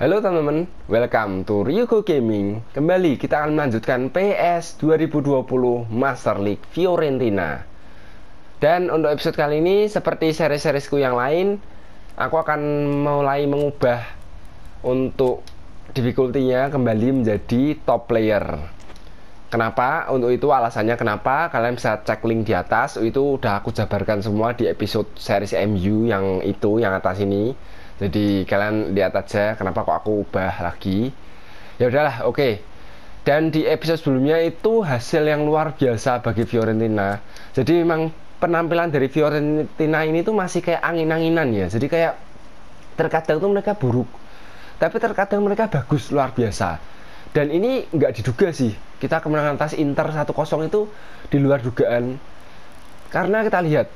Halo teman-teman, welcome to Ryuko Gaming. Kembali kita akan melanjutkan PS 2020 Master League Fiorentina. Dan untuk episode kali ini seperti seri-serisku yang lain, aku akan mulai mengubah untuk difficulty-nya kembali menjadi top player. Kenapa? Untuk itu alasannya kenapa? Kalian bisa cek link di atas. Itu udah aku jabarkan semua di episode series MU yang itu yang atas ini jadi kalian lihat aja kenapa kok aku ubah lagi. Ya udahlah oke. Okay. dan di episode sebelumnya itu hasil yang luar biasa bagi Fiorentina. Jadi memang penampilan dari Fiorentina ini tuh masih kayak angin-anginan ya. Jadi kayak terkadang tuh mereka buruk. Tapi terkadang mereka bagus luar biasa. Dan ini nggak diduga sih. Kita kemenangan atas Inter 1-0 itu di luar dugaan. Karena kita lihat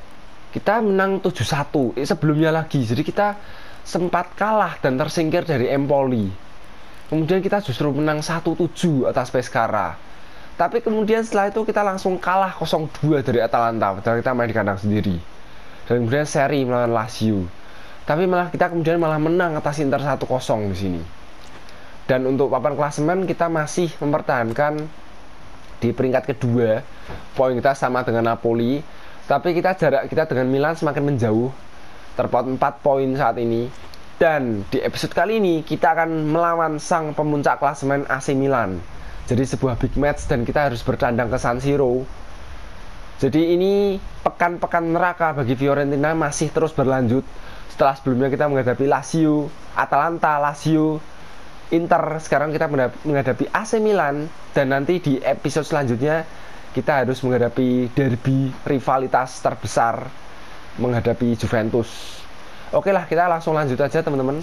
kita menang 7-1 sebelumnya lagi. Jadi kita sempat kalah dan tersingkir dari Empoli. Kemudian kita justru menang 1-7 atas Pescara. Tapi kemudian setelah itu kita langsung kalah 0-2 dari Atalanta, padahal kita main di kandang sendiri. Dan kemudian seri melawan Lazio. Tapi malah kita kemudian malah menang atas Inter 1-0 di sini. Dan untuk papan klasemen kita masih mempertahankan di peringkat kedua. Poin kita sama dengan Napoli, tapi kita jarak kita dengan Milan semakin menjauh terpaut 4 poin saat ini. Dan di episode kali ini kita akan melawan sang pemuncak klasemen AC Milan. Jadi sebuah big match dan kita harus bertandang ke San Siro. Jadi ini pekan-pekan neraka bagi Fiorentina masih terus berlanjut. Setelah sebelumnya kita menghadapi Lazio, Atalanta, Lazio, Inter sekarang kita menghadapi AC Milan. Dan nanti di episode selanjutnya kita harus menghadapi derby rivalitas terbesar menghadapi Juventus. Oke lah, kita langsung lanjut aja teman-teman.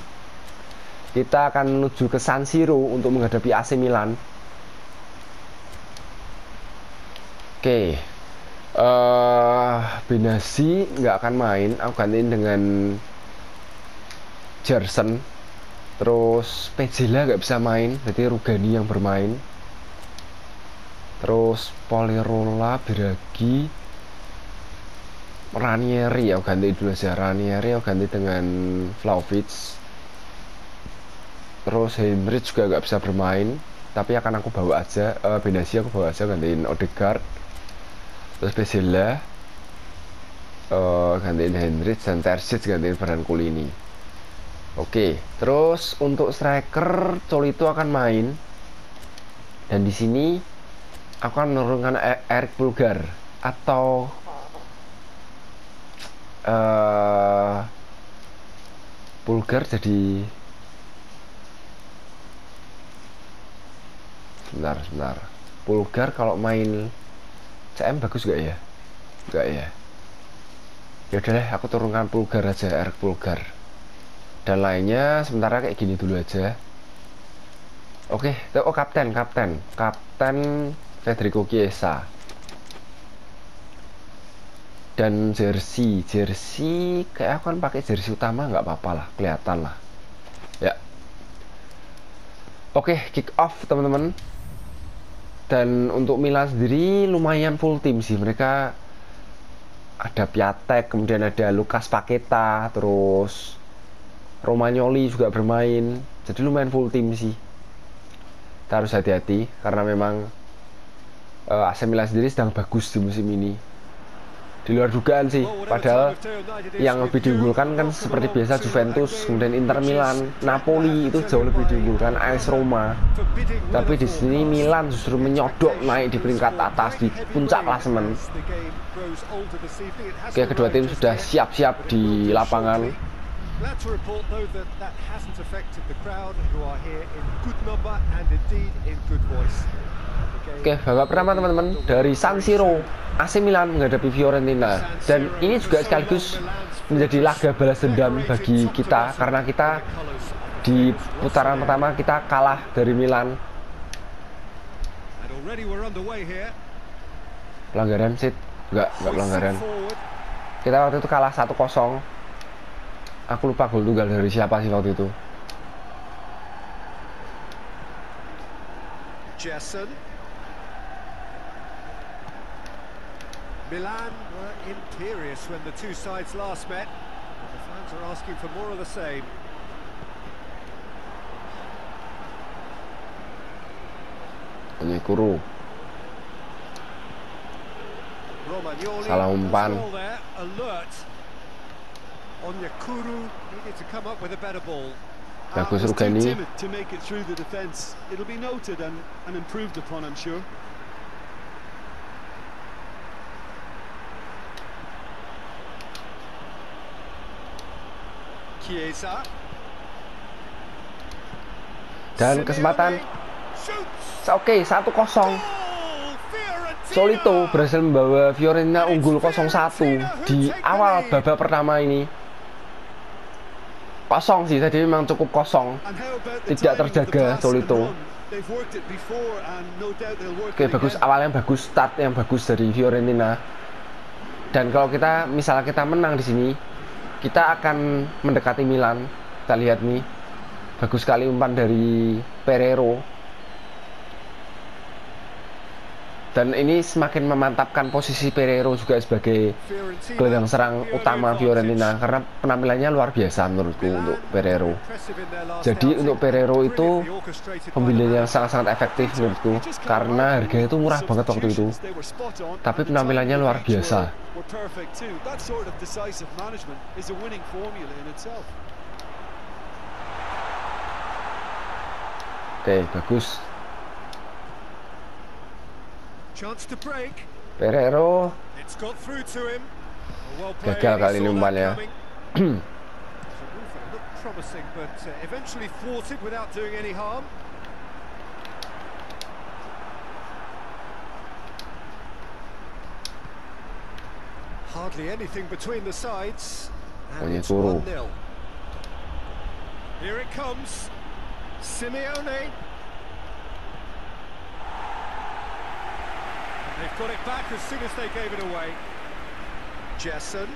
Kita akan menuju ke San Siro untuk menghadapi AC Milan. Oke, uh, Benasi nggak akan main. Aku gantiin dengan Jerson. Terus Pejela nggak bisa main, berarti Rugani yang bermain. Terus Polirola, Biragi, Ranieri ya ganti dulu aja Ranieri ya ganti dengan Vlaovic terus Henry juga nggak bisa bermain tapi akan aku bawa aja. Uh, Benasi aku bawa aja gantiin Odegaard. Terus Bezela. Uh, gantiin Henry dan Terzic gantiin Ferran Kulini oke terus untuk striker Colito akan main. Dan di sini aku akan menurunkan e- Eric Pulgar atau uh, Bulgar jadi sebentar sebentar. Bulgar kalau main CM bagus gak ya? Gak ya? Ya deh aku turunkan Bulgar aja Eric Bulgar. Dan lainnya sementara kayak gini dulu aja. Oke oh kapten kapten. Kapten Federico Chiesa dan jersey. Jersey kayak aku kan pakai jersey utama nggak apa-apa lah kelihatan lah. Ya. Oke kick off teman-teman. Dan untuk Milan sendiri lumayan full tim sih. Mereka ada Piatek kemudian ada Lukas Paketa terus Romagnoli juga bermain. Jadi lumayan full tim sih. Kita harus hati-hati karena memang uh, AC Milan sendiri sedang bagus di musim ini di luar dugaan sih padahal yang lebih diunggulkan kan seperti biasa Juventus kemudian Inter Milan Napoli itu jauh lebih diunggulkan AS Roma. Tapi di sini Milan justru menyodok naik di peringkat atas di puncak klasemen. Oke kedua tim sudah siap-siap di lapangan Oke, babak pertama teman-teman dari San Siro, AC Milan menghadapi Fiorentina dan ini juga sekaligus menjadi laga balas dendam bagi kita karena kita di putaran pertama kita kalah dari Milan. Pelanggaran sih, enggak, enggak pelanggaran. Kita waktu itu kalah 1-0. Aku lupa gol tunggal dari siapa sih waktu itu. Milan were imperious when the two sides last met. And the fans are asking for more of the same. Nekuru. Salah umpan. Onyekuru needed to come up with a better ball. Bagus ah, Rukani. To make it through the defense. It'll be noted and, and improved upon, I'm sure. Dan kesempatan oke 1-0 Goal, Fiorentina. Solito berhasil membawa Fiorentina unggul 0-1 di awal babak pertama ini. Kosong sih tadi memang cukup kosong. Tidak terjaga Solito. Oke bagus. again. awalnya bagus start yang bagus dari Fiorentina. Dan kalau kita misalnya kita menang di sini kita akan mendekati Milan. Kita lihat nih bagus sekali umpan dari Pereiro dan ini semakin memantapkan posisi Pereiro juga sebagai gelandang serang utama. Fiorentina karena penampilannya luar biasa menurutku untuk Pereiro Jadi untuk Pereiro itu pembelian yang sangat-sangat efektif menurutku karena harganya itu murah banget waktu itu Tapi penampilannya luar biasa. were- were perfect Chance to break. Pereiro It's got through to him. Well played, he kali ini saw that umpannya. coming. The move that looked promising, but uh, eventually thwarted without doing any harm. Hardly anything between the sides. And it's 1-0. Here it comes. Simeone. They've got it back as soon as they gave it away. Jessen.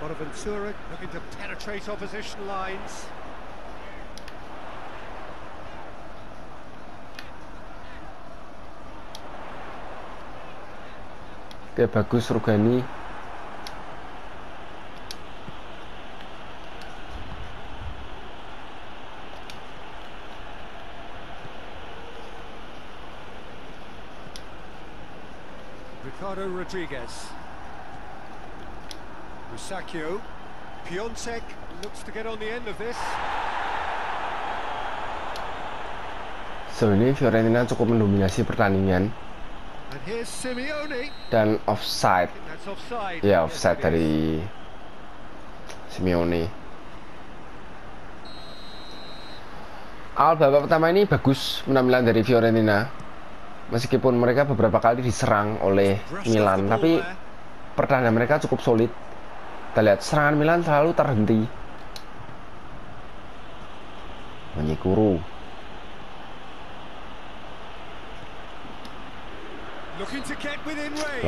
Bonaventura looking to penetrate opposition lines. Oke bagus Rugani Ricardo Rodriguez. Musacchio. Piontek looks to get on the end of this. so ini Fiorentina cukup mendominasi pertandingan. Dan offside. Ya offside dari Simeone. Awal babak pertama ini bagus penampilan dari Fiorentina. Meskipun mereka beberapa kali diserang oleh Milan tapi pertahanan mereka cukup solid. Kita lihat serangan Milan selalu terhenti Onyekuru Looking to get within range. pelanggaran sih Yeah, he's fouled him there. Reina gets it upfield. And the assistant referee rightly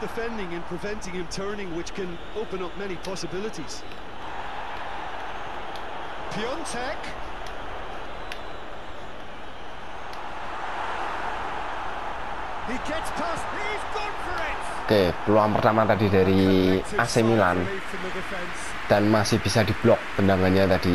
Yeah, that's top defending and preventing him turning, which can open up many possibilities. Piontek. He gets past. He's gone for it. oke peluang pertama tadi dari AC Milan dan masih bisa diblok tendangannya tadi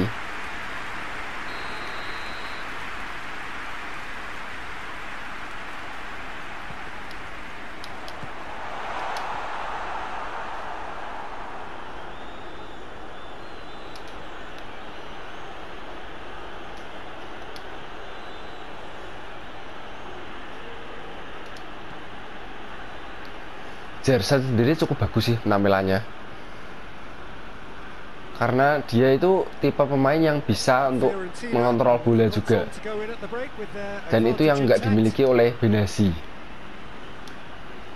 Jersen sendiri cukup bagus sih penampilannya. Karena dia itu tipe pemain yang bisa untuk mengontrol bola juga. Dan itu yang nggak dimiliki oleh Benasi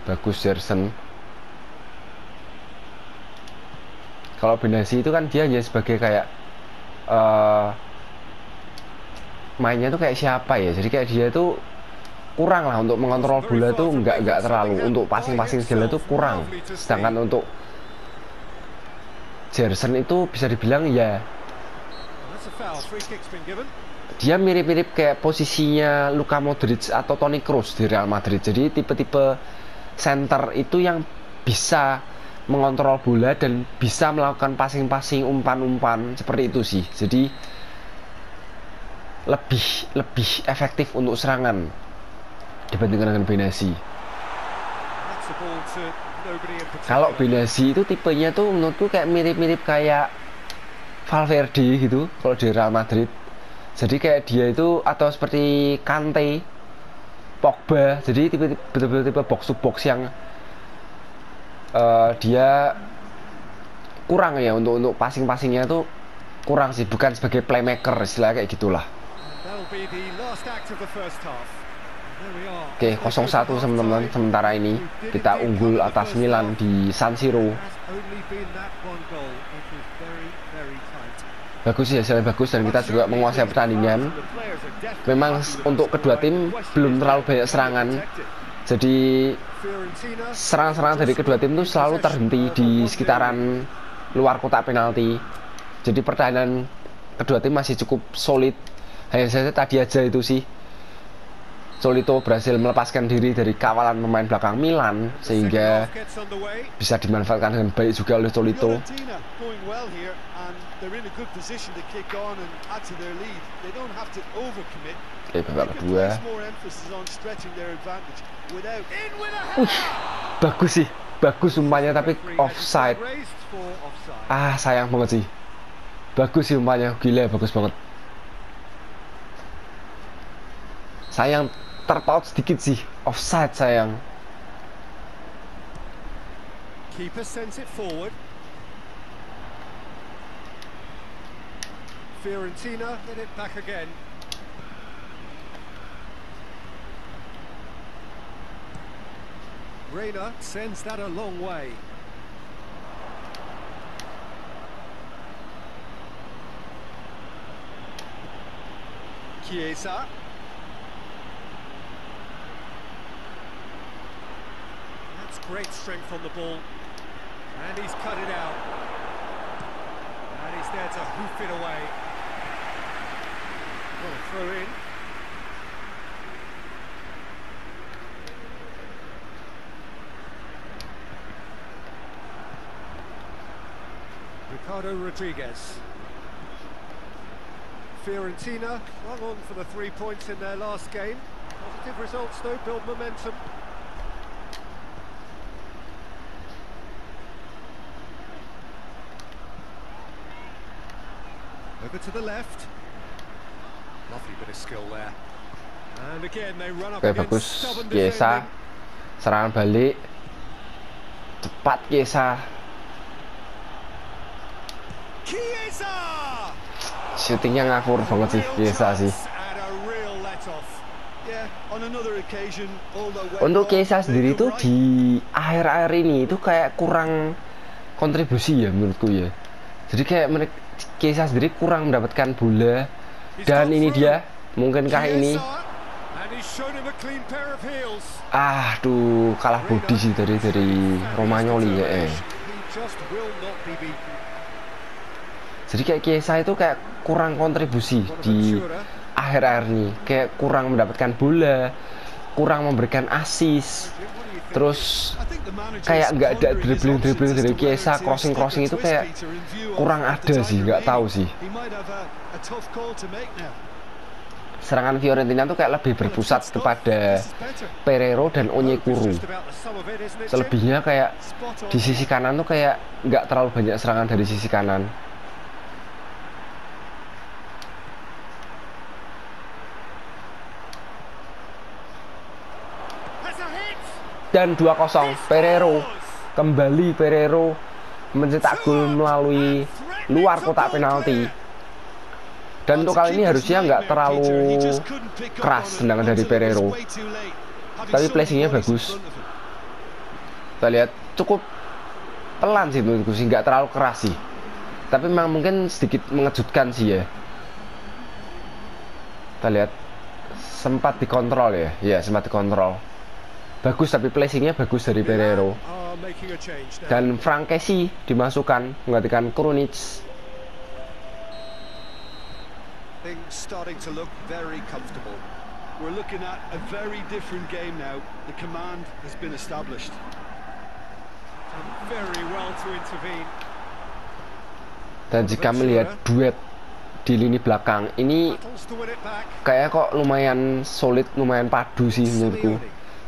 bagus Jersen. Kalau Benasi itu kan dia hanya sebagai kayak uh, mainnya tuh kayak siapa ya? Jadi kayak dia tuh kurang lah untuk mengontrol bola tuh nggak nggak terlalu. Untuk passing-passing skill itu kurang. Sedangkan untuk Jerson itu bisa dibilang ya dia mirip-mirip kayak posisinya Luka Modric atau Toni Kroos di Real Madrid. Jadi tipe-tipe center itu yang bisa mengontrol bola dan bisa melakukan passing-passing umpan-umpan seperti itu sih. Jadi lebih lebih efektif untuk serangan dibandingkan dengan Benasi. Kalau Benasi itu tipenya tuh menurutku kayak mirip-mirip kayak Valverde gitu kalau di Real Madrid. Jadi kayak dia itu atau seperti Kante, Pogba. Jadi tipe betul-betul tipe box to box yang uh, dia kurang ya untuk untuk passing-passingnya tuh kurang sih bukan sebagai playmaker istilah kayak gitulah. Oke, 0-1 teman-teman. Sementara ini kita unggul atas Milan di San Siro. Bagus sih hasilnya bagus dan kita juga menguasai pertandingan. Memang untuk kedua tim belum terlalu banyak serangan. Jadi serangan-serangan dari kedua tim itu selalu terhenti di sekitaran luar kotak penalti. Jadi pertahanan kedua tim masih cukup solid. Hanya saja tadi aja itu sih Solito berhasil melepaskan diri dari kawalan pemain belakang Milan sehingga bisa dimanfaatkan dengan baik juga oleh Solito. Oke, babak kedua. Uh, bagus sih, bagus umpannya tapi offside. Ah, sayang banget sih. Bagus sih umpannya, gila bagus banget. Sayang terpaut sedikit sih offside sayang. Keeper sends it forward. Fiorentina get it back again. Reina sends that a long way. Chiesa Great strength on the ball. And he's cut it out. And he's there to hoof it away. Got a throw in. Ricardo Rodriguez. Fiorentina hung on for the three points in their last game. Positive results though, build momentum. Over to the left. Lovely bit of skill there. And again they run up Oke, bagus. Kiesa. Serangan balik. Cepat Kiesa. Kiesa. Shootingnya ngakur banget sih Kiesa sih. Untuk Kiesa sendiri tuh di akhir-akhir ini itu kayak kurang kontribusi ya menurutku ya. Jadi kayak mereka Kesa sendiri kurang mendapatkan bola dan ini dia mungkinkah ini? ah tuh kalah body sih dari dari Romagnoli ya eh. jadi kayak Kiesa itu kayak kurang kontribusi di akhir-akhir ini. Kayak kurang mendapatkan bola kurang memberikan asis terus kayak nggak ada dribbling dribbling dari Kiesa crossing crossing itu kayak kurang ada sih nggak tahu sih. Serangan Fiorentina tuh kayak lebih berpusat kepada Pereiro dan Onyekuru. Selebihnya kayak di sisi kanan tuh kayak nggak terlalu banyak serangan dari sisi kanan dan 2-0 Pereiro kembali Pereiro mencetak gol melalui luar kotak penalti. Dan untuk kali ini harusnya nggak terlalu keras tendangan dari Pereiro. Tapi placingnya bagus. Kita lihat cukup pelan sih menurutku sih nggak terlalu keras sih. Tapi memang mungkin sedikit mengejutkan sih ya. Kita lihat sempat dikontrol ya. Ya sempat dikontrol bagus tapi placingnya bagus dari Pereiro dan Frankesi dimasukkan menggantikan Krunic Things starting to look very comfortable. We're looking at a very different game now. The command has been established. Very well to intervene. dan jika melihat duet di lini belakang ini kayak kok lumayan solid lumayan padu sih menurutku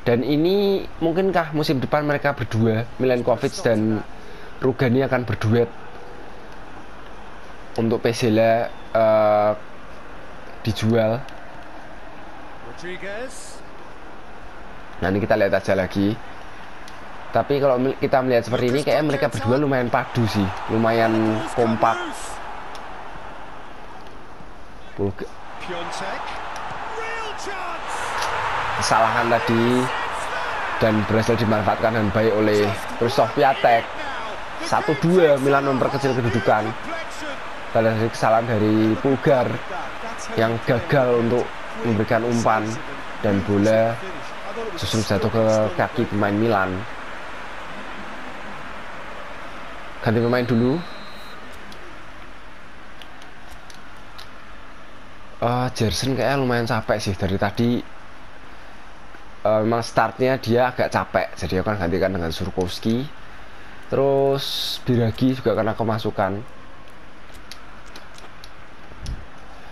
dan ini mungkinkah musim depan mereka berdua Milenkovic dan Rugani akan berduet untuk Pesela eh, dijual? Rodriguez. nanti kita lihat aja lagi. Tapi kalau kita melihat seperti ini kayak mereka berdua lumayan padu sih. Lumayan kompak. Loose. Bulga- Piontek. Real chance. Kesalahan tadi dan berhasil dimanfaatkan dengan baik oleh Christoph Piatek. Now, 1-2 Milan memperkecil kedudukan. Dan dari kesalahan dari how yang gagal untuk memberikan umpan dan bola justru jatuh ke kaki pemain Milan. Ganti pemain dulu. Eh Jerson kayaknya lumayan capek sih dari tadi eh, memang startnya dia agak capek jadi aku akan gantikan dengan Surkowski terus Biragi juga karena kemasukan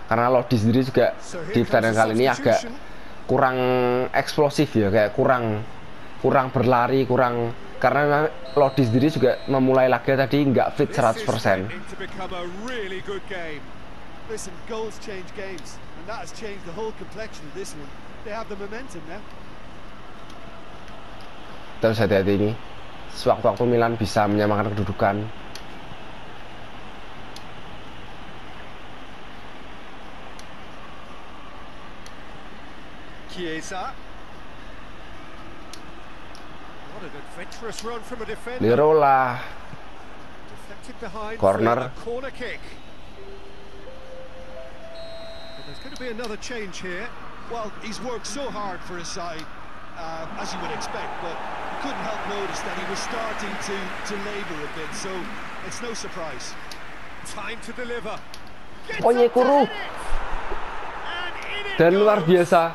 karena Lodi sendiri juga di pertandingan kali ini agak kurang eksplosif ya kayak kurang kurang berlari kurang karena memang Lodi sendiri juga memulai laga tadi nggak fit This is 100% threatening to become a really good game. Listen, goals change games, and that has changed the whole complexion of this one. They have the momentum now. Terus hati-hati ini sewaktu-waktu Milan bisa menyamakan kedudukan Chiesa. Lirola Corner. for a corner kick. But there's going to be another change here. Well, he's worked so hard for his side, uh, as you would expect, but couldn't help notice that he was starting to, to labour a bit, so it's no surprise. Time to deliver. Onyekuru. dan luar biasa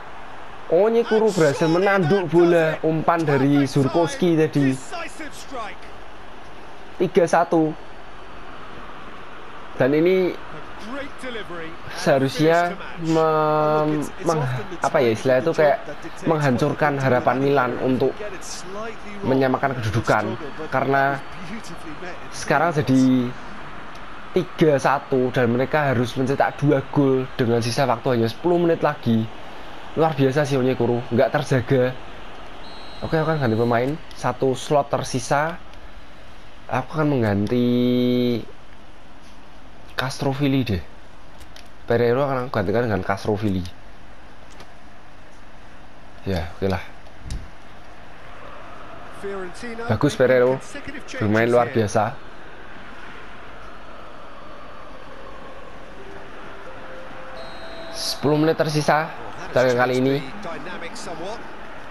Onyekuru berhasil menanduk bola umpan dari time. tadi Decisive strike. 3-1 dan ini seharusnya mem- meng- apa ya istilah itu kayak menghancurkan harapan. Milan untuk menyamakan kedudukan karena sekarang jadi was. 3-1 dan mereka harus mencetak dua gol dengan sisa waktu hanya 10 menit lagi luar biasa sih Onyekuru nggak terjaga oke aku akan ganti pemain satu slot tersisa aku akan mengganti Castrovili deh. Pereiro akan aku gantikan dengan Castrovili ya oke lah Bagus Pereiro. bermain luar biasa. Sepuluh menit tersisa dari kali ini.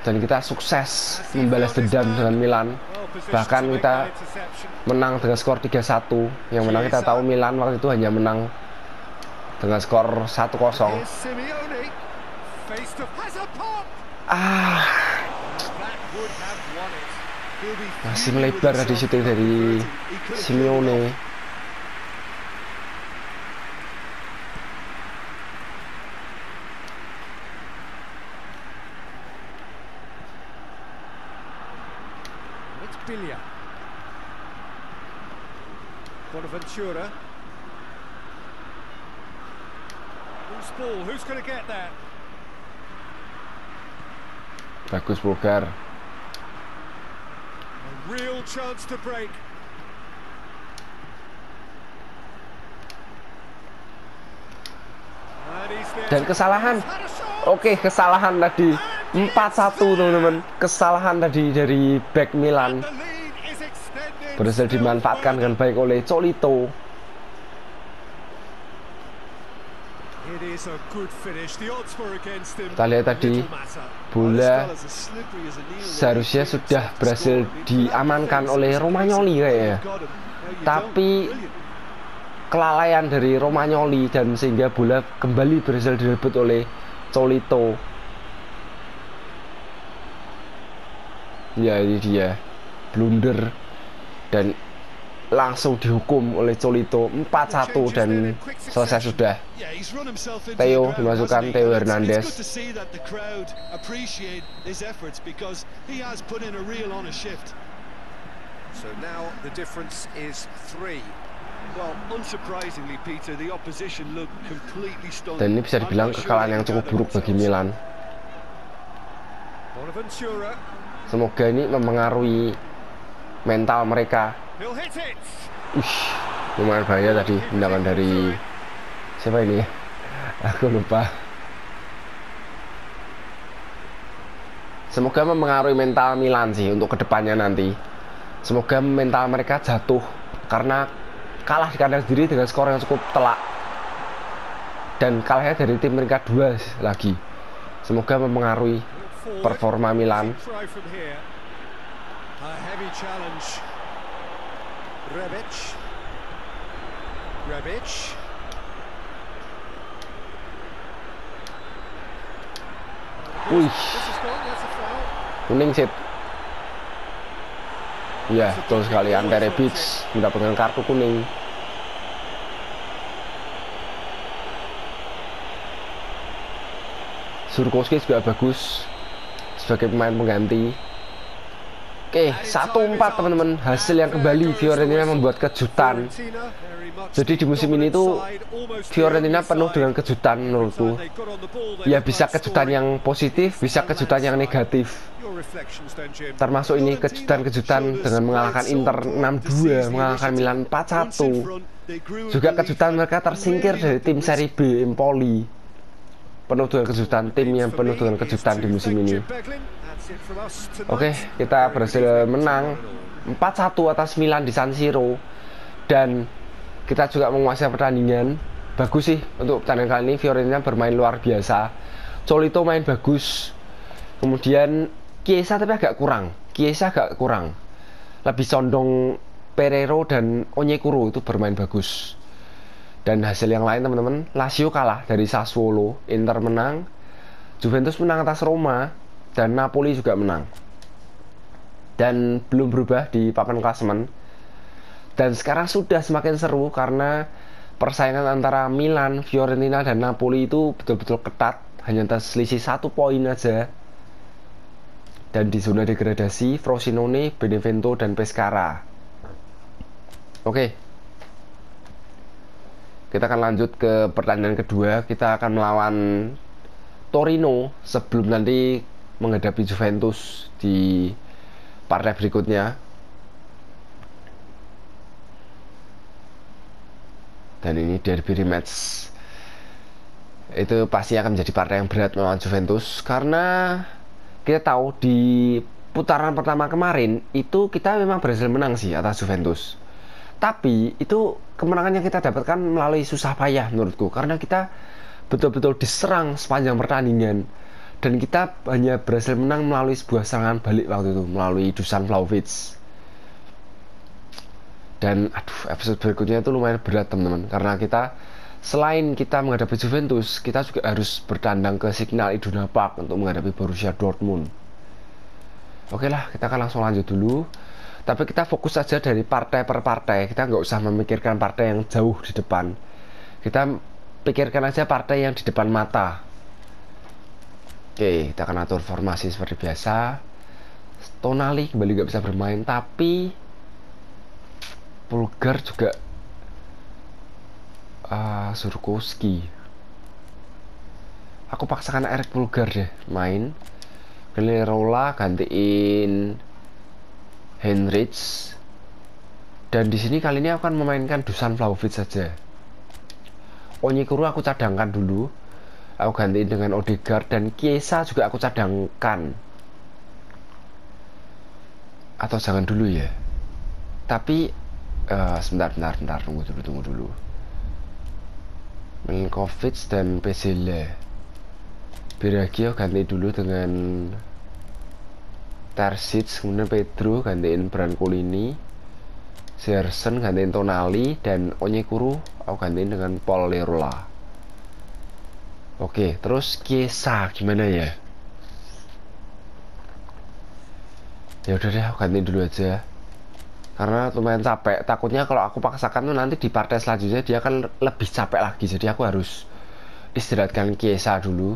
Dan kita sukses membalas dendam dengan Milan bahkan kita menang dengan skor 3-1 yang menang kita tahu Milan waktu itu hanya menang dengan skor 1-0 Here's Simeone. Face to has a pop. ah. Masih melebar tadi for dari Simeone off. It's Bilia. Bonaventura. Loose ball. Who's going to get that? bagus Bogar A real chance to break. Dan kesalahan oke kesalahan tadi 4-1 teman-teman kesalahan tadi dari back Milan berhasil dimanfaatkan dengan baik oleh Colito. Kita lihat tadi bola seharusnya sudah berhasil diamankan oleh Romagnoli kayaknya. Tapi kelalaian dari Romagnoli dan sehingga bola kembali berhasil direbut oleh Colito. Ya ini dia. Blunder dan langsung dihukum oleh Colito 4-1 dan selesai sudah. Theo dimasukkan? Theo Hernandez. So now the difference is three. Well, unsurprisingly, Peter, the opposition look completely stunned. Dan ini bisa dibilang kekalahan yang cukup buruk bagi. Milan. Semoga ini mempengaruhi mental mereka. Ush, lumayan bahaya tadi tendangan dari siapa ini? Aku lupa. Semoga mempengaruhi mental Milan sih untuk ke depannya nanti. Semoga mental mereka jatuh karena kalah di kandang sendiri dengan skor yang cukup telak dan kalahnya dari tim mereka dua lagi. Semoga mempengaruhi performa Milan. A heavy challenge. Rebic. Rebic. Wih, kuning sip. Ya, betul sekali. Ante Rebic mendapatkan kartu kuning. Surkowski juga bagus sebagai pemain pengganti. Oke, 1-4 teman-teman. Hasil yang kembali Fiorentina membuat kejutan. Jadi di musim ini tuh Fiorentina penuh dengan kejutan menurutku. Ya bisa kejutan yang positif, bisa kejutan yang negatif. Termasuk ini kejutan-kejutan dengan mengalahkan Inter 6-2, mengalahkan Milan 4-1. Juga kejutan mereka tersingkir dari tim seri B Empoli. Penuh dengan kejutan, tim yang penuh dengan kejutan di musim ini. Oke, kita berhasil menang 4-1 atas Milan di San Siro dan kita juga menguasai pertandingan. Bagus sih untuk pertandingan kali ini Fiorentina bermain luar biasa. Solito main bagus. Kemudian Chiesa tapi agak kurang. Chiesa agak kurang. Lebih condong Pereiro dan Onyekuro itu bermain bagus. Dan hasil yang lain teman-teman, Lazio kalah dari Sassuolo, Inter menang, Juventus menang atas Roma, dan Napoli juga menang. Dan belum berubah di papan klasemen. Dan sekarang sudah semakin seru karena persaingan antara Milan, Fiorentina, dan Napoli itu betul-betul ketat. Hanya selisih satu poin aja. Dan di zona degradasi, Frosinone, Benevento, dan Pescara. Oke. Kita akan lanjut ke pertandingan kedua. Kita akan melawan Torino sebelum nanti menghadapi Juventus di partai berikutnya. Dan ini derby rematch. Itu pasti akan menjadi partai yang berat melawan Juventus karena kita tahu di putaran pertama kemarin itu kita memang berhasil menang sih atas Juventus. Tapi itu kemenangan yang kita dapatkan melalui susah payah menurutku karena kita betul-betul diserang sepanjang pertandingan dan kita hanya berhasil menang melalui sebuah serangan balik waktu itu melalui Dusan Vlahovic. Dan aduh episode berikutnya itu lumayan berat teman-teman. Karena kita selain kita menghadapi Juventus kita juga harus bertandang ke Signal Iduna Park untuk menghadapi Borussia Dortmund. Oke lah kita akan langsung lanjut dulu. Tapi kita fokus saja dari partai per partai. Kita nggak usah memikirkan partai yang jauh di depan. Kita pikirkan aja partai yang di depan mata Oke, kita akan atur formasi seperti biasa. Tonali kembali nggak bisa bermain, tapi Pulgar juga uh, Surkowski. Aku paksakan Eric Pulgar deh main. Rola gantiin Henrich. Dan di sini kali ini aku akan memainkan Dusan Vlahovic saja. Onyekuru aku cadangkan dulu aku gantiin dengan Odegaard dan Kiesa juga aku cadangkan. Atau jangan dulu ya. Tapi uh, sebentar bentar bentar tunggu dulu tunggu dulu. Milinkovic dan Pesele Biragio ganti dulu dengan Terzic kemudian Pedro gantiin Brancolini. Sersen gantiin Tonali dan Onyekuru aku gantiin dengan Paul Lerola oke terus Kiesa gimana ya? Ya udah deh aku gantiin dulu aja. Karena lumayan capek. Takutnya kalau aku paksakan tuh nanti di partai selanjutnya dia akan lebih capek lagi. Jadi aku harus istirahatkan Kiesa dulu.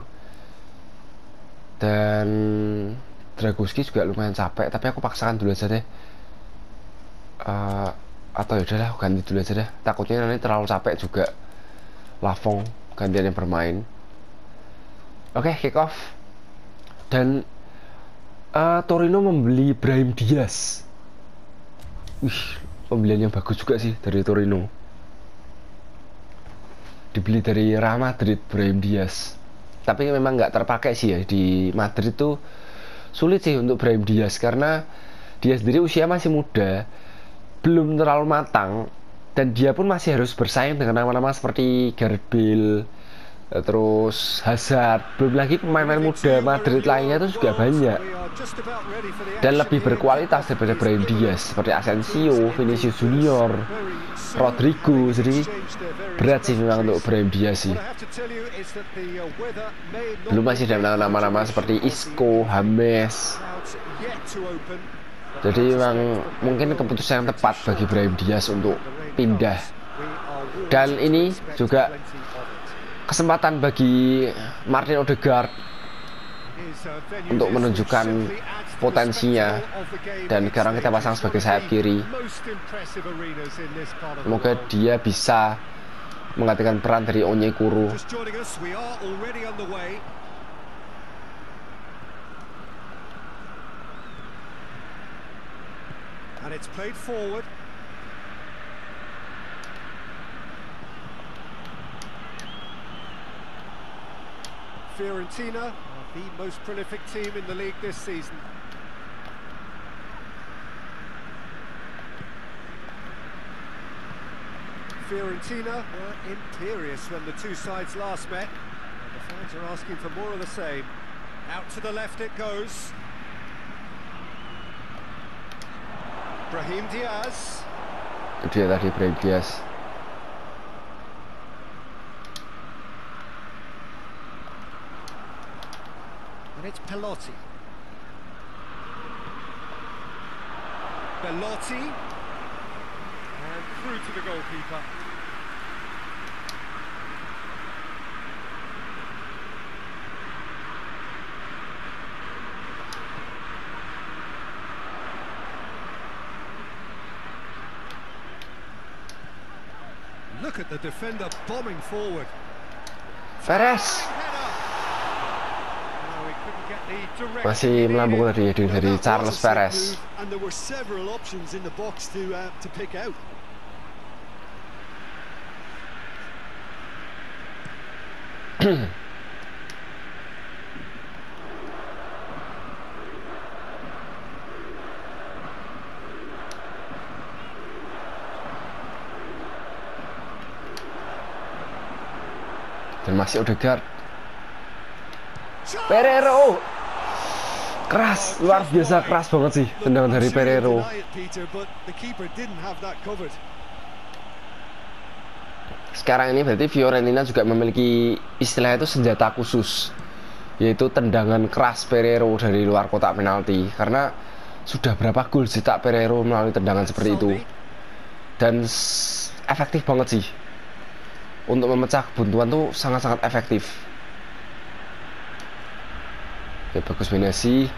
Dan Draguski juga lumayan capek tapi aku paksakan dulu aja deh. Uh, atau ya udahlah ganti dulu aja deh. Takutnya nanti terlalu capek juga. Lafong gantian yang bermain oke okay, kick off. Dan uh, Torino membeli Brahim Diaz. Wih pembelian yang bagus juga sih dari Torino. Dibeli dari Real Madrid Brahim Diaz. Tapi memang nggak terpakai sih ya. Di Madrid tuh sulit sih untuk Brahim Diaz karena dia sendiri usia masih muda belum terlalu matang dan dia pun masih harus bersaing dengan nama-nama seperti Gareth Bale terus Hazard belum lagi pemain-pemain muda Madrid lainnya itu juga banyak. Dan lebih berkualitas daripada Brahim Diaz seperti Asensio, Vinicius Junior, Rodrigo. Jadi berat sih memang untuk Brahim Diaz sih. Belum masih ada nama-nama seperti Isco, James. Jadi memang mungkin keputusan yang tepat bagi Brahim Diaz untuk pindah. Dan ini juga kesempatan bagi Martin Odegaard untuk menunjukkan potensinya dan sekarang kita pasang sebagai sayap kiri semoga dia bisa menggantikan peran dari Onyekuru And it's played forward. Fiorentina, the most prolific team in the league this season. Fiorentina were imperious when the two sides last met. And the fans are asking for more of the same. Out to the left it goes. Brahim Diaz. Dia tadi Brahim Diaz. And it's Pelotti. Belotti. And through to the goalkeeper. Look at the defender bombing forward. Perez masih melambung tadi dari, dari Charles Perez. uh. Dan masih Odegaard. Pereiro. Keras, luar biasa keras banget sih tendangan dari Pereiro. Sekarang ini berarti Fiorentina juga memiliki istilah itu senjata khusus yaitu tendangan keras Pereiro dari luar kotak penalti. Karena sudah berapa gol cetak Pereiro melalui tendangan seperti itu. Dan efektif banget sih. Untuk memecah kebuntuan tuh sangat-sangat efektif Oke bagus Benesi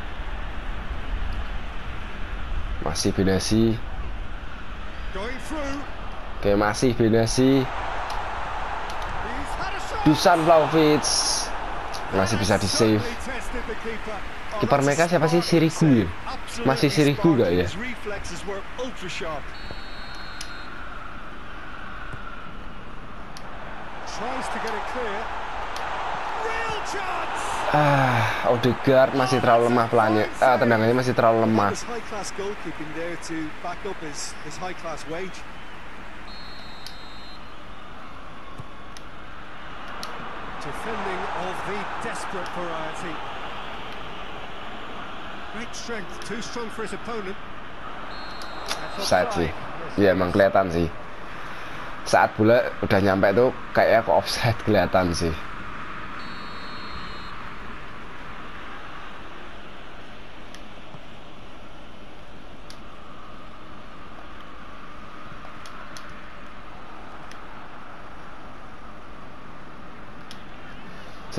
masih through. Oke masih shot. Dusan Vlahovic masih bisa di save kiper mereka siapa sih Sirigu ya masih Sirigu gak ya. Tries to get it clear. Real chance. Ah Odegaard masih terlalu lemah pelannya ah, tendangannya masih terlalu lemah. Defending of the desperate variety. Great strength, too strong for his opponent. That's Offside sih. Ya emang kelihatan sih. Saat bola udah nyampe tuh kayaknya ke offside kelihatan sih.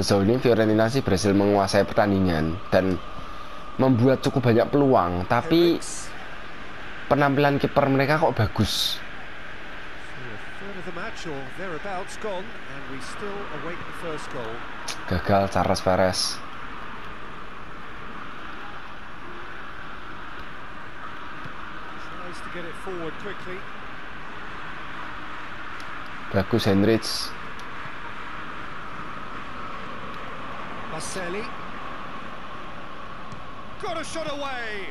Sejauh ini Fiorentina sih berhasil menguasai pertandingan dan membuat cukup banyak peluang, tapi penampilan kiper mereka kok bagus. So a third of the Marcelli. Got a shot away.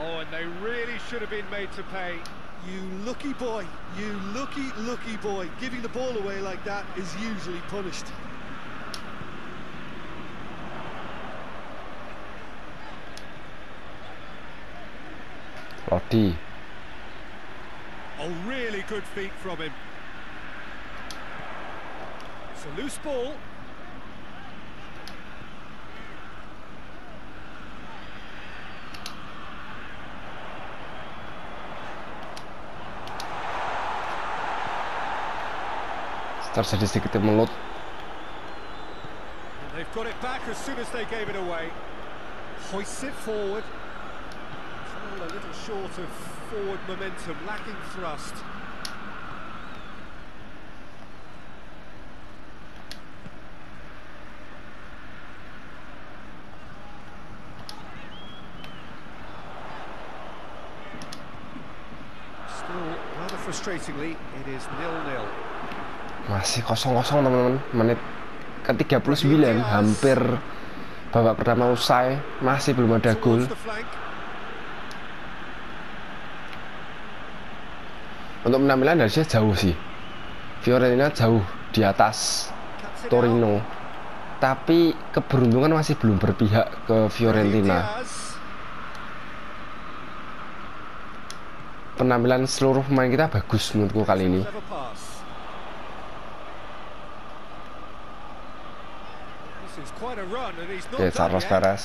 Oh, and they really should have been made to pay. You lucky boy, you lucky, lucky boy. Giving the ball away like that is usually punished. Rodi. A really good feet from him. It's a loose ball. Terjadi sedikit melut. They've got it back as soon as they gave it away. Hoists it forward. Still a little short of forward momentum, lacking thrust. Still, rather frustratingly, it is nil-nil. Masih kosong-kosong teman-teman. Menit ke-39 hampir babak pertama usai, masih belum ada gol. Untuk penampilan harusnya jauh sih. Fiorentina jauh di atas Torino. Tapi keberuntungan masih belum berpihak ke. Fiorentina. Penampilan seluruh pemain kita bagus menurutku kali ini. Clever pass. This is quite a run, and he's not Oke, done Carlos yet. Perez.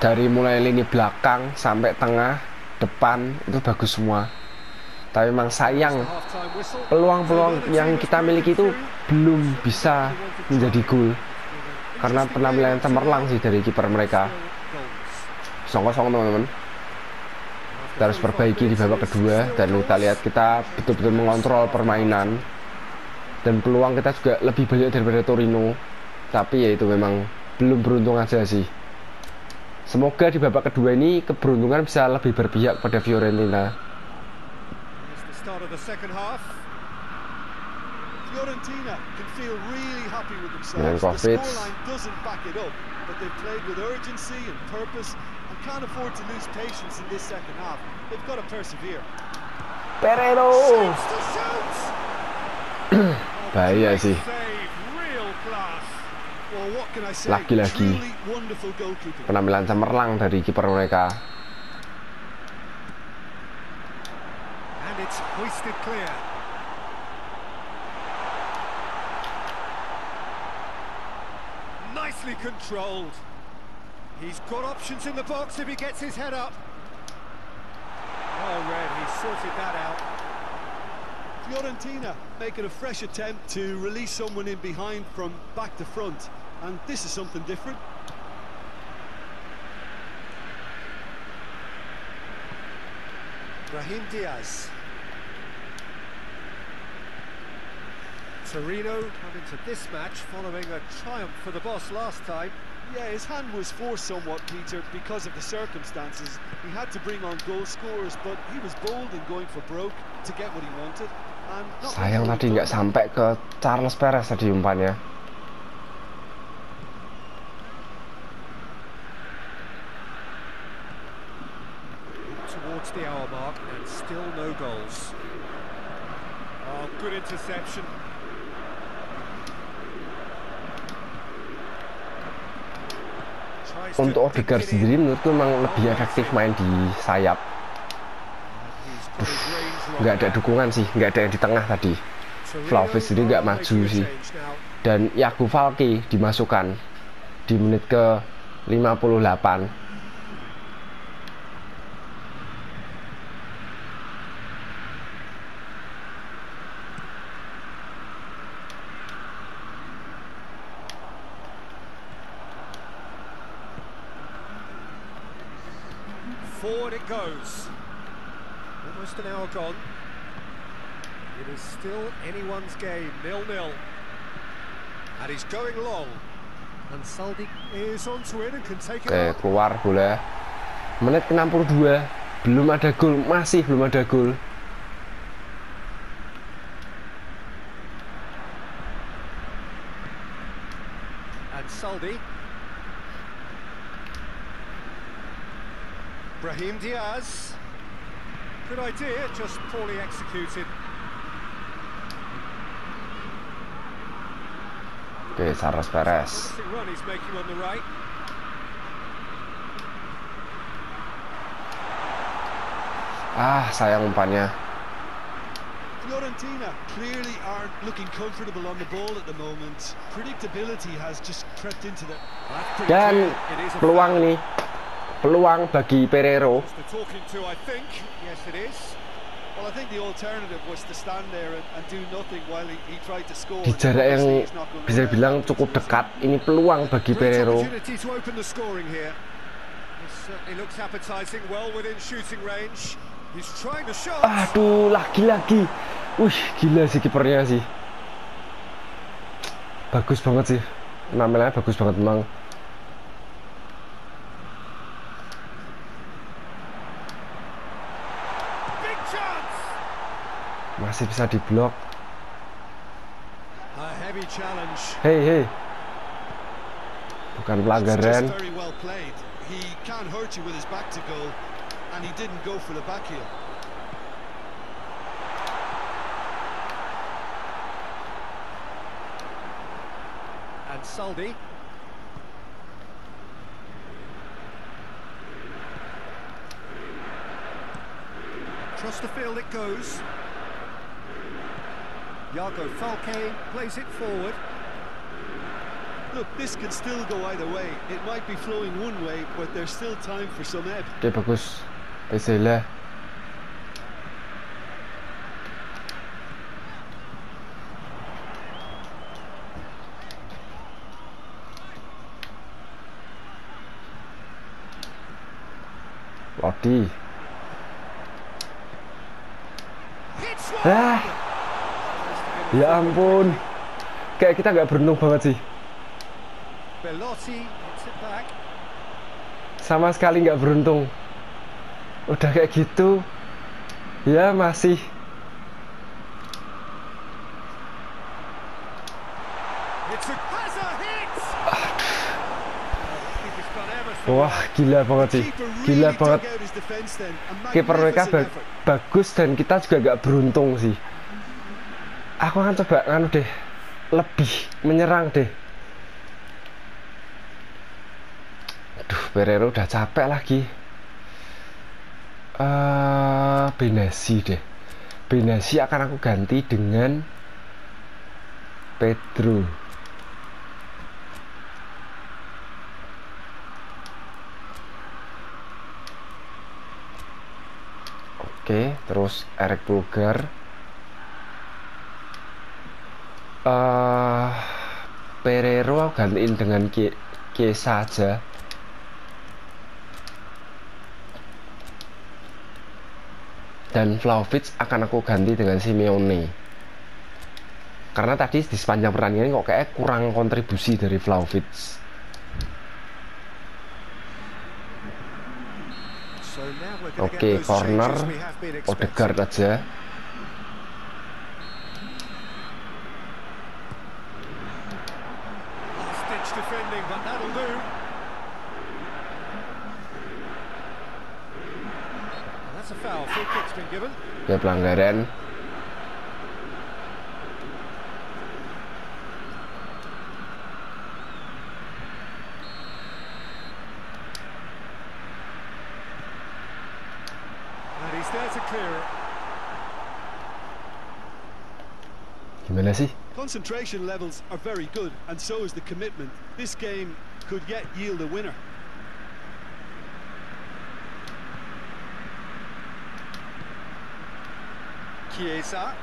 Dari mulai lini belakang sampai tengah, depan itu bagus semua. Tapi memang sayang peluang-peluang yang kita miliki itu belum bisa menjadi gol karena penampilan yang cemerlang sih dari kiper mereka. Kosong-kosong teman-teman. Kita harus perbaiki di babak kedua dan kita lihat kita betul-betul mengontrol permainan dan peluang kita juga lebih banyak daripada Torino. Tapi ya itu memang belum beruntung aja sih. Semoga di babak kedua ini keberuntungan bisa lebih berpihak pada Fiorentina. It's the start of the second half. Fiorentina can feel really happy with Man, themselves. The Kovacic. scoreline doesn't back it up, but they've played with urgency and purpose and can't afford to lose patience in this second half. They've got to persevere. Pereiro. Bahaya sih. Lagi-lagi. Penampilan cemerlang dari kiper mereka. And it's hoisted clear. Nicely controlled. He's got options in the box if he gets his head up. Oh. Fiorentina making a fresh attempt to release someone in behind from back to front, and this is something different. Brahim Diaz. Torino come into this match following a triumph for the boss last time. Yeah, his hand was forced somewhat, Peter, because of the circumstances. He had to bring on goal scorers, but he was bold in going for broke to get what he wanted. Sayang tadi nggak sampai ke Charles Perez tadi umpannya. Oh, interception. Untuk Odegaard sendiri menurutku memang lebih efektif main di sayap. Nggak ada dukungan sih, nggak ada yang di tengah tadi. Vlahovic sendiri nggak maju sih. Dan Yaku Falki dimasukkan di menit ke 58. Forward it goes. Gone. It is still anyone's game, nil-nil. And he's going long. And Saldi is onto it and can take it Oke, keluar bola. Menit ke 62, belum ada gol, masih belum ada gol. And Saldi. Brahim Diaz. Good idea, just poorly executed. Oke, Saras Perez. Run he's making on the right. Ah, sayang umpannya. Fiorentina clearly aren't looking comfortable on the ball at the moment. Predictability has just crept into the. That's pretty Dan. It is a peluang foul. nih. Peluang bagi Pereiro. Di jarak yang bisa bilang cukup dekat, ini peluang bagi Pereiro. Aduh, lagi-lagi. Wih, gila sih kipernya sih. Bagus banget sih. Namanya bagus banget memang. Masih bisa diblok. A heavy challenge. Hei, hei. Bukan pelanggaran. just very well played. He can't hurt you with his back to goal, and he didn't go for the back heel. And Saldi. Across the field it goes. Iago Falque plays it forward. Look, this can still go either way. It might be flowing one way, but there's still time for some ebb. Oke, bagus. Pesela. One. Ah, ya ampun. Kayak kita nggak beruntung banget sih. Sama sekali nggak beruntung. Udah kayak gitu. Ya masih. Wah, gila banget sih. Gila banget. kiper mereka ba- bagus dan kita juga nggak beruntung sih. Aku akan coba nganu deh, lebih menyerang deh. Aduh, Pereiro udah capek lagi. eh Benasi deh. Benasi akan aku ganti dengan Pedro. Oke, terus Eric Pulgar. Pereiro aku gantiin dengan Ki- Kiesa aja. Dan Vlahovic akan aku ganti dengan Simeone. Karena tadi di sepanjang pertandingan kok kayak kurang kontribusi dari gonna Oke, those corner. Odegaard aja. Ve pelanggaran. Gimana sih? Concentration levels are very good and so is the commitment. This game could yet yield a winner. Chiesa.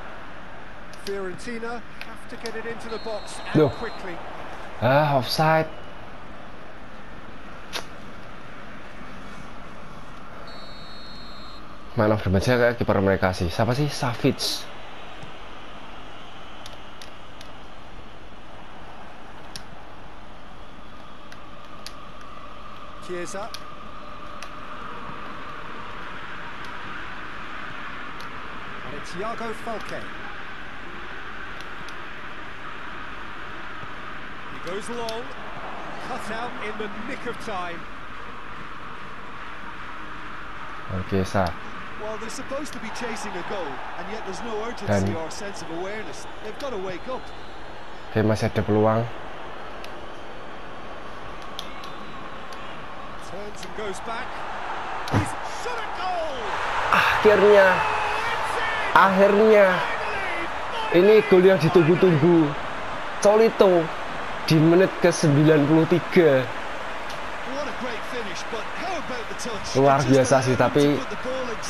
Fiorentina have to get it into the box and quickly. Ah, offside. Man of the match kayak kiper mereka sih. Siapa sih? Savic. Chiesa. And it's Iago Falque. He goes long, cut out in the nick of time. Oke, sa. Well, they're supposed to be chasing a goal, and yet there's no urgency Dan- or sense of awareness. They've got to wake up. Oke, masih ada peluang. Turns and goes back. He's shot a goal! Akhirnya, akhirnya, ini gol yang ditunggu-tunggu. Colito di menit ke-93. What a great finish, but how about the touch? Luar It just biasa sih, tapi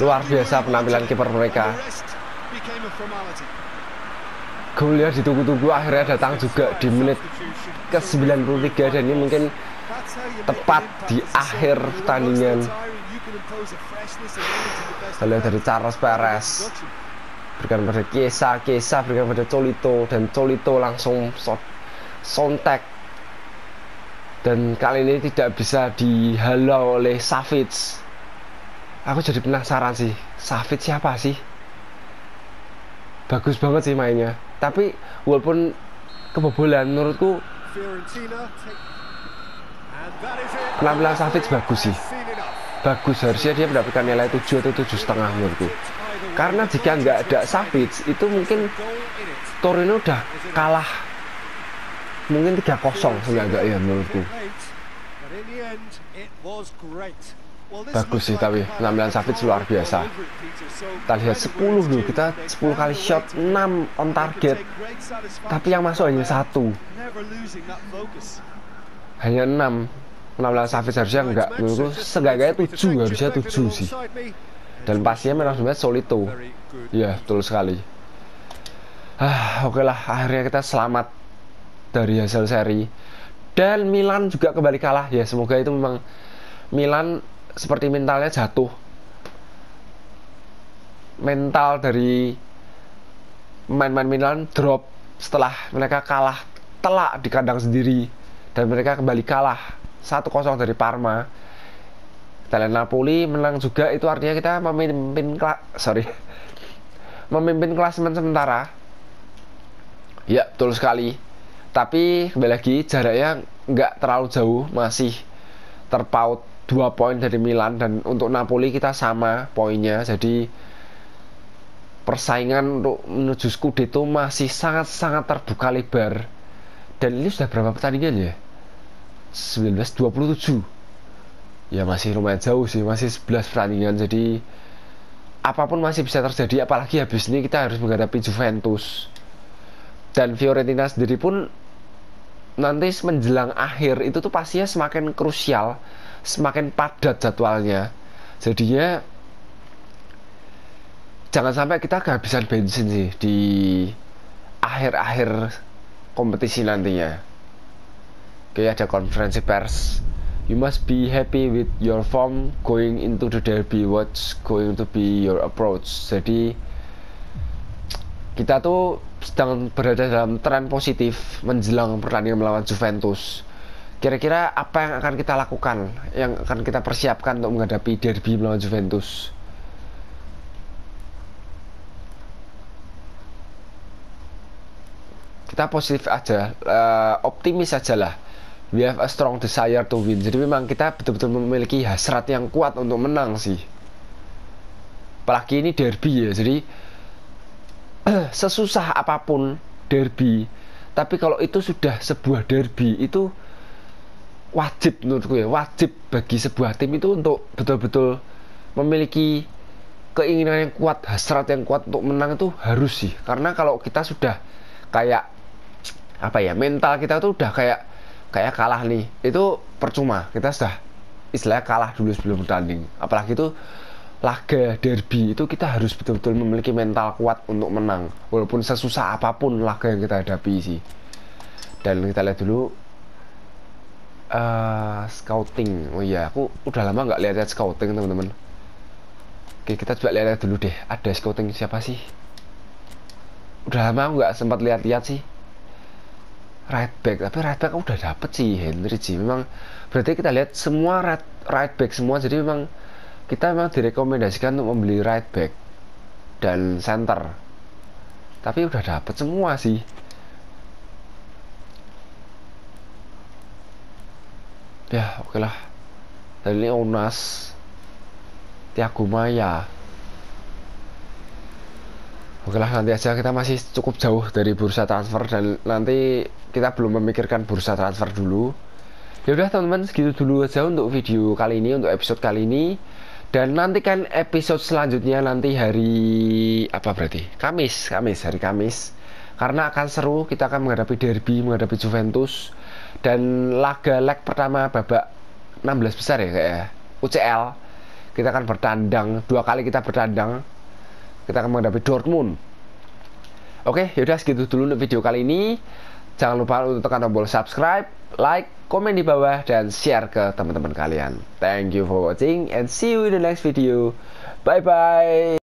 luar biasa penampilan kiper mereka. Gol yang ditunggu-tunggu akhirnya datang juga di menit ke-93 dan ini mungkin Tepat di akhir pertandingan. Effect. dari Charles Perez. Berikan pada Kiesa, Kiesa berikan pada Colito dan Colito langsung shot sontek. Dan kali ini tidak bisa dihalau oleh Savic aku jadi penasaran sih Savic siapa sih? Bagus banget sih mainnya. Tapi walaupun kebobolan menurutku. Penampilan Savic bagus sih. Bagus harusnya dia mendapatkan nilai 7 atau tujuh setengah menurutku karena jika nggak ada Savic itu mungkin. Torino udah kalah mungkin 3-0 seenggak-enggaknya menurutku But in the end, it was great. Well, this Bagus sih tapi penampilan Savic luar biasa. kita lihat 10 loh kita 10 kali shot 6 on target tapi yang masuk hanya satu hanya 6 penampilan Savic harusnya enggak menurutku seenggak-enggaknya 7 harusnya 7 sih dan pastinya memang sebenarnya Solito Very good. Iya, betul sekali. Ah, oke lah, akhirnya kita selamat dari hasil seri. Dan Milan juga kembali kalah ya. Semoga itu memang Milan seperti mentalnya jatuh. Mental dari pemain-pemain Milan drop setelah mereka kalah telak di kandang sendiri dan mereka kembali kalah 1-0 dari Parma. Kita lihat Napoli menang juga itu artinya kita memimpin kela sorry. Memimpin klasemen sementara. Ya betul sekali. Tapi kembali lagi jaraknya nggak terlalu jauh masih terpaut dua poin dari Milan dan untuk Napoli kita sama poinnya. Jadi persaingan untuk menuju Scudetto masih sangat-sangat terbuka lebar. Dan ini sudah berapa pertandingan ya? 1927 ya masih lumayan jauh sih masih 11 pertandingan. Jadi apa pun masih bisa terjadi apalagi habis ini kita harus menghadapi Juventus. Dan Fiorentina sendiri pun nanti menjelang akhir itu tuh pastinya semakin krusial semakin padat jadwalnya. Jadinya jangan sampai kita kehabisan bensin sih di akhir-akhir kompetisi nantinya. Oke ada konferensi pers you must be happy with your form going into the derby what's going to be your approach. Jadi kita tuh sedang berada dalam tren positif menjelang pertandingan melawan Juventus. Kira-kira apa yang akan kita lakukan yang akan kita persiapkan untuk menghadapi derby melawan Juventus? Kita positif aja eh, optimis aja lah we have a strong desire to win. Jadi memang kita betul-betul memiliki hasrat yang kuat untuk menang sih. Apalagi ini derby ya jadi sesusah apa pun derby tapi kalau itu sudah sebuah derby itu wajib menurutku ya wajib bagi sebuah tim itu untuk betul-betul memiliki keinginan yang kuat hasrat yang kuat untuk menang itu harus sih. Karena kalau kita sudah kayak apa ya mental kita tuh udah kayak kayak kalah nih. Itu percuma. Kita sudah istilahnya kalah dulu sebelum bertanding. Apalagi itu laga derby itu kita harus betul-betul memiliki mental kuat untuk menang. Walaupun sesusah apa pun laga yang kita hadapi sih. Dan kita lihat dulu uh, scouting. Oh iya aku udah lama nggak lihat scouting teman-teman. Oke kita coba lihat dulu deh. Ada scouting siapa sih? Udah lama aku nggak sempat lihat-lihat sih right back. Tapi right back udah dapet sih Henry sih memang berarti kita lihat semua right, right back semua. Jadi memang kita memang direkomendasikan untuk membeli right back dan center. Tapi udah dapet semua sih. Ya oke okay lah. Dan ini Onas Tiago Maya Oke lah nanti aja kita masih cukup jauh dari bursa transfer dan nanti kita belum memikirkan bursa transfer dulu. Ya udah teman-teman segitu dulu aja untuk video kali ini untuk episode kali ini dan nantikan episode selanjutnya nanti hari apa berarti? Kamis, Kamis, hari Kamis. Karena akan seru, kita akan menghadapi derby, menghadapi Juventus dan laga leg pertama babak 16 besar ya kayak ya. UCL. Kita akan bertandang, dua kali kita bertandang. Kita akan menghadapi Dortmund. Oke, yaudah segitu dulu untuk video kali ini. Jangan lupa untuk tekan tombol subscribe, like, komen di bawah, dan share ke teman-teman kalian. Thank you for watching and see you in the next video. Bye-bye.